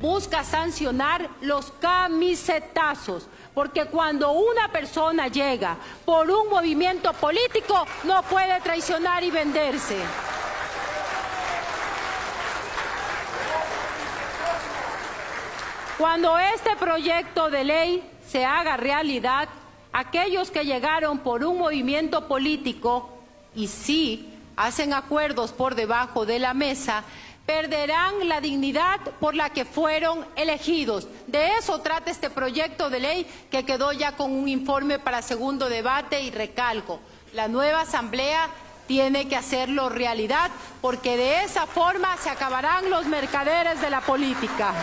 busca sancionar los camisetazos, porque cuando una persona llega por un movimiento político no puede traicionar y venderse. Cuando este proyecto de ley se haga realidad, aquellos que llegaron por un movimiento político y sí hacen acuerdos por debajo de la mesa, perderán la dignidad por la que fueron elegidos. De eso trata este proyecto de ley que quedó ya con un informe para segundo debate y recalco. La nueva Asamblea tiene que hacerlo realidad porque de esa forma se acabarán los mercaderes de la política.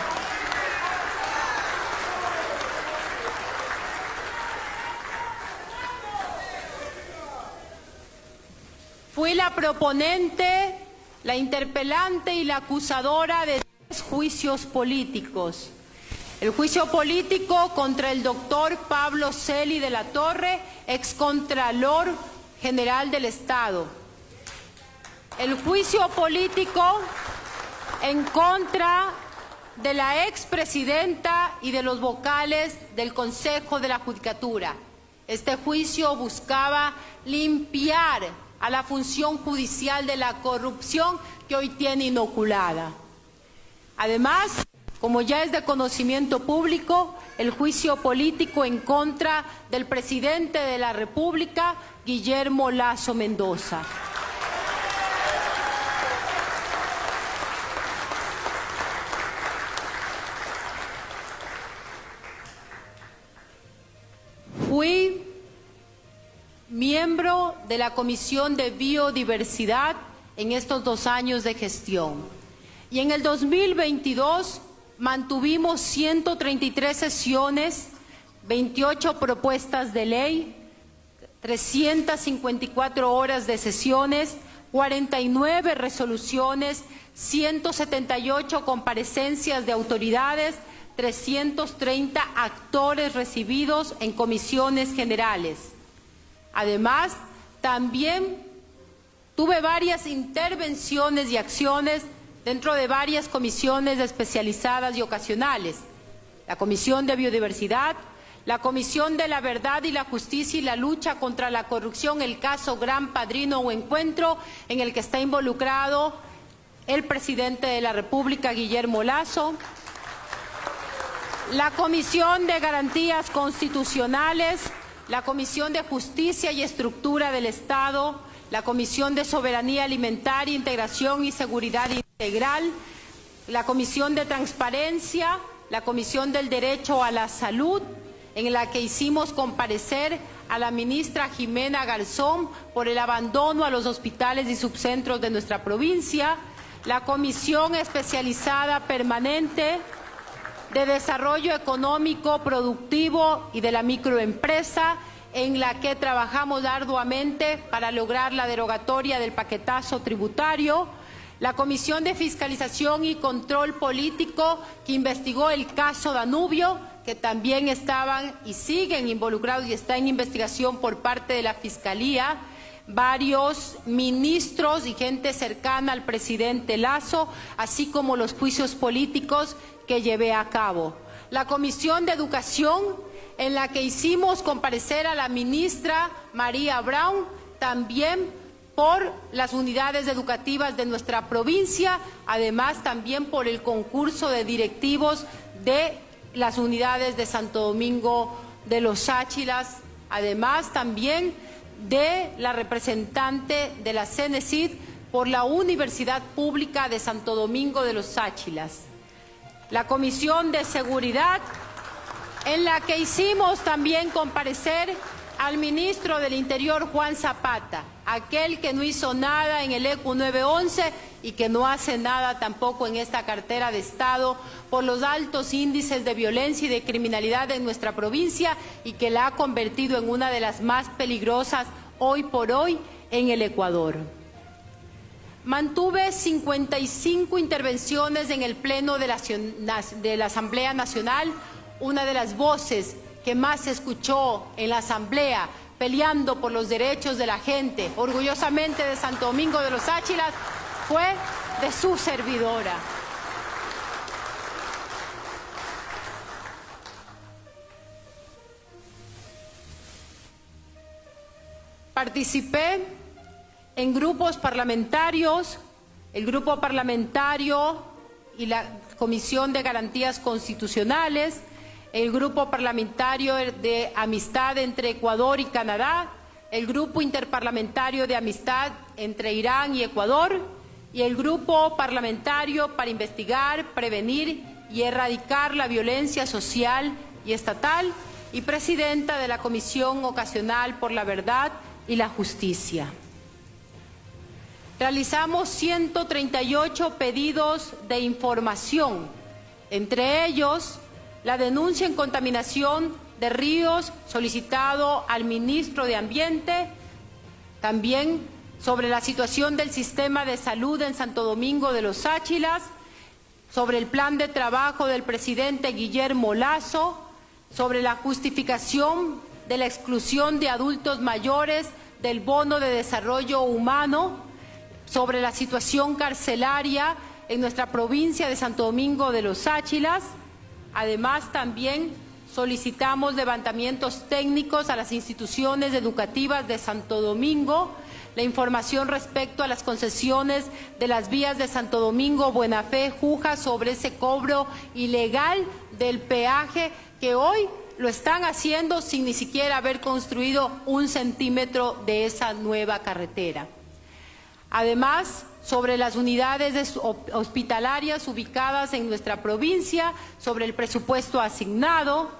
Fui la proponente, la interpelante y la acusadora de tres juicios políticos. El juicio político contra el doctor Pablo Celi de la Torre, excontralor general del Estado. El juicio político en contra de la expresidenta y de los vocales del Consejo de la Judicatura. Este juicio buscaba limpiar a la función judicial de la corrupción que hoy tiene inoculada. Además, como ya es de conocimiento público, el juicio político en contra del presidente de la República, Guillermo Lazo Mendoza. De la Comisión de Biodiversidad en estos dos años de gestión. Y en el 2022 mantuvimos 133 sesiones, 28 propuestas de ley, 354 horas de sesiones, 49 resoluciones, 178 comparecencias de autoridades, 330 actores recibidos en comisiones generales. Además, también tuve varias intervenciones y acciones dentro de varias comisiones especializadas y ocasionales. La Comisión de Biodiversidad, la Comisión de la Verdad y la Justicia y la Lucha contra la Corrupción, el caso Gran Padrino o Encuentro, en el que está involucrado el presidente de la República, Guillermo Lazo, la Comisión de Garantías Constitucionales, la Comisión de Justicia y Estructura del Estado, la Comisión de Soberanía Alimentaria, Integración y Seguridad Integral, la Comisión de Transparencia, la Comisión del Derecho a la Salud, en la que hicimos comparecer a la ministra Jimena Garzón por el abandono a los hospitales y subcentros de nuestra provincia, la Comisión Especializada Permanente de Desarrollo Económico, Productivo y de la Microempresa, en la que trabajamos arduamente para lograr la derogatoria del paquetazo tributario, la Comisión de Fiscalización y Control Político, que investigó el caso Danubio, que también estaban y siguen involucrados y está en investigación por parte de la Fiscalía, varios ministros y gente cercana al presidente Lazo, así como los juicios políticos que llevé a cabo. La Comisión de Educación, en la que hicimos comparecer a la ministra María Brown, también por las unidades educativas de nuestra provincia, además también por el concurso de directivos de las unidades de Santo Domingo de los Áchilas, además también de la representante de la CENESID por la Universidad Pública de Santo Domingo de los Áchilas. La Comisión de Seguridad, en la que hicimos también comparecer al ministro del Interior, Juan Zapata, aquel que no hizo nada en el ECU 911 y que no hace nada tampoco en esta cartera de Estado por los altos índices de violencia y de criminalidad en nuestra provincia y que la ha convertido en una de las más peligrosas hoy por hoy en el Ecuador. Mantuve 55 intervenciones en el Pleno de la, Asamblea Nacional, una de las voces que más se escuchó en la Asamblea, peleando por los derechos de la gente, orgullosamente de Santo Domingo de los Áchilas, fue de su servidora. Participé en grupos parlamentarios, el grupo parlamentario y la Comisión de Garantías Constitucionales, el grupo parlamentario de amistad entre Ecuador y Canadá, el grupo interparlamentario de amistad entre Irán y Ecuador, y el grupo parlamentario para investigar, prevenir y erradicar la violencia social y estatal y presidenta de la Comisión Ocasional por la Verdad y la Justicia. Realizamos 138 pedidos de información, entre ellos la denuncia en contaminación de ríos solicitado al ministro de Ambiente, también sobre la situación del sistema de salud en Santo Domingo de los Áchilas, sobre el plan de trabajo del presidente Guillermo Lazo, sobre la justificación de la exclusión de adultos mayores del bono de desarrollo humano, sobre la situación carcelaria en nuestra provincia de Santo Domingo de los Áchilas. Además, también solicitamos levantamientos técnicos a las instituciones educativas de Santo Domingo, la información respecto a las concesiones de las vías de Santo Domingo, Buenafé, Juja sobre ese cobro ilegal del peaje que hoy lo están haciendo sin ni siquiera haber construido un centímetro de esa nueva carretera. Además, sobre las unidades hospitalarias ubicadas en nuestra provincia, sobre el presupuesto asignado,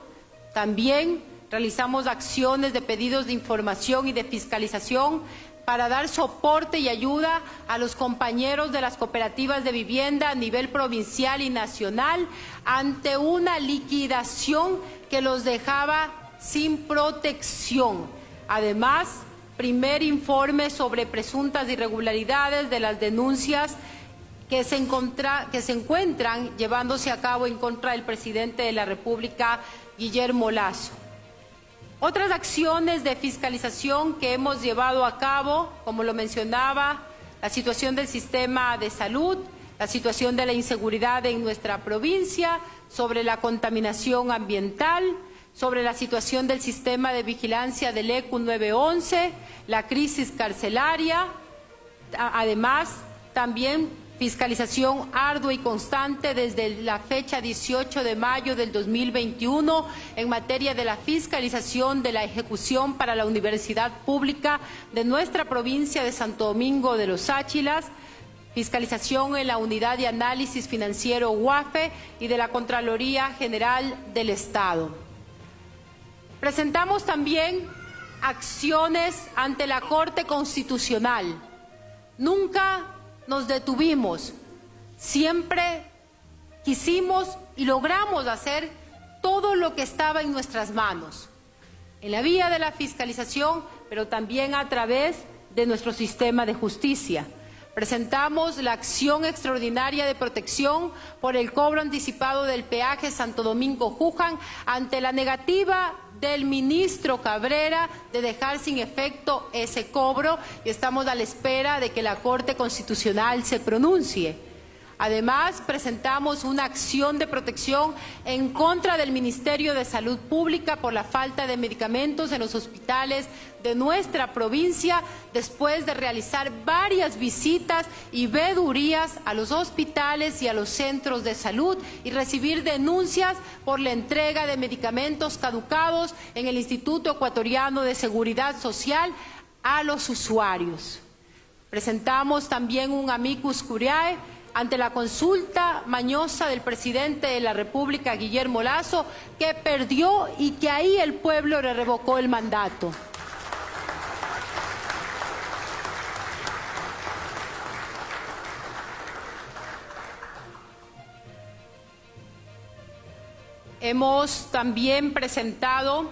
también realizamos acciones de pedidos de información y de fiscalización para dar soporte y ayuda a los compañeros de las cooperativas de vivienda a nivel provincial y nacional ante una liquidación que los dejaba sin protección. Además, primer informe sobre presuntas irregularidades de las denuncias que se, encuentran llevándose a cabo en contra del presidente de la República, Guillermo Lazo. Otras acciones de fiscalización que hemos llevado a cabo, como lo mencionaba, la situación del sistema de salud, la situación de la inseguridad en nuestra provincia, sobre la contaminación ambiental, sobre la situación del sistema de vigilancia del ECU 911, la crisis carcelaria, además también Fiscalización ardua y constante desde la fecha 18 de mayo del 2021 en materia de la fiscalización de la ejecución para la Universidad Pública de nuestra provincia de Santo Domingo de los Áchilas, fiscalización en la Unidad de Análisis Financiero UAFE y de la Contraloría General del Estado. Presentamos también acciones ante la Corte Constitucional. Nunca nos detuvimos, siempre quisimos y logramos hacer todo lo que estaba en nuestras manos, en la vía de la fiscalización, pero también a través de nuestro sistema de justicia. Presentamos la acción extraordinaria de protección por el cobro anticipado del peaje Santo Domingo-Juján ante la negativa del ministro Cabrera de dejar sin efecto ese cobro y estamos a la espera de que la Corte Constitucional se pronuncie. Además, presentamos una acción de protección en contra del Ministerio de Salud Pública por la falta de medicamentos en los hospitales de nuestra provincia después de realizar varias visitas y vedurías a los hospitales y a los centros de salud y recibir denuncias por la entrega de medicamentos caducados en el Instituto Ecuatoriano de Seguridad Social a los usuarios. Presentamos también un amicus curiae ante la consulta mañosa del presidente de la República, Guillermo Lazo, que perdió y que ahí el pueblo le revocó el mandato. Hemos también presentado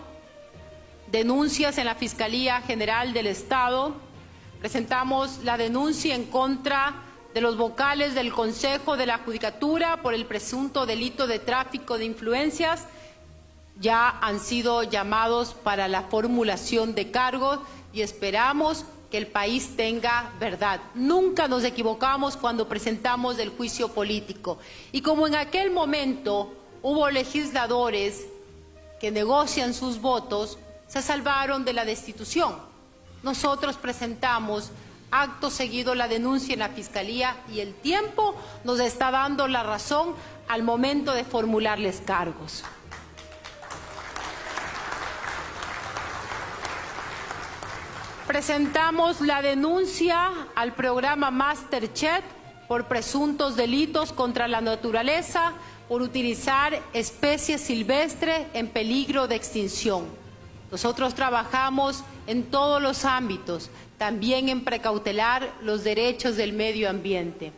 denuncias en la Fiscalía General del Estado. Presentamos la denuncia en contra de los vocales del Consejo de la Judicatura por el presunto delito de tráfico de influencias. Ya han sido llamados para la formulación de cargos y esperamos que el país tenga verdad. Nunca nos equivocamos cuando presentamos el juicio político. Y como en aquel momento hubo legisladores que negocian sus votos, se salvaron de la destitución. nosotros presentamos acto seguido la denuncia en la Fiscalía y el tiempo nos está dando la razón al momento de formularles cargos. Presentamos la denuncia al programa Masterchef por presuntos delitos contra la naturaleza por utilizar especies silvestres en peligro de extinción. Nosotros trabajamos en todos los ámbitos, también en precautelar los derechos del medio ambiente.